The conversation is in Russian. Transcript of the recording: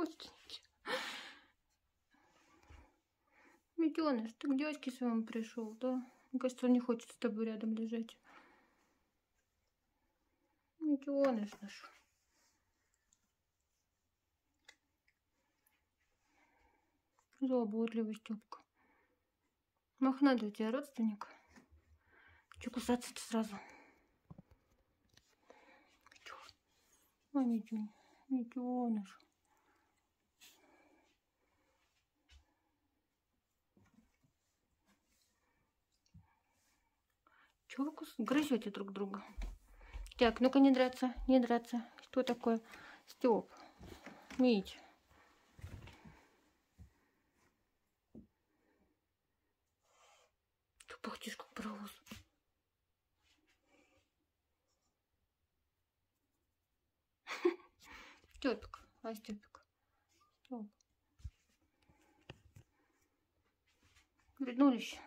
родственники. Метеныш, ты к дядьке своему пришел, да? Мне кажется, он не хочет с тобой рядом лежать. Метеныш наш. Заботливый Степка. Мохнатый у тебя родственник. Че кусаться-то сразу? Ой, Митюнь, Митюныш. Чего вы грызете друг друга? Так, ну-ка не драться, не драться. Что такое? Степ, Мить. Ты пахнешь как паровоз. Степик, а Степик. Степ. Вернулись.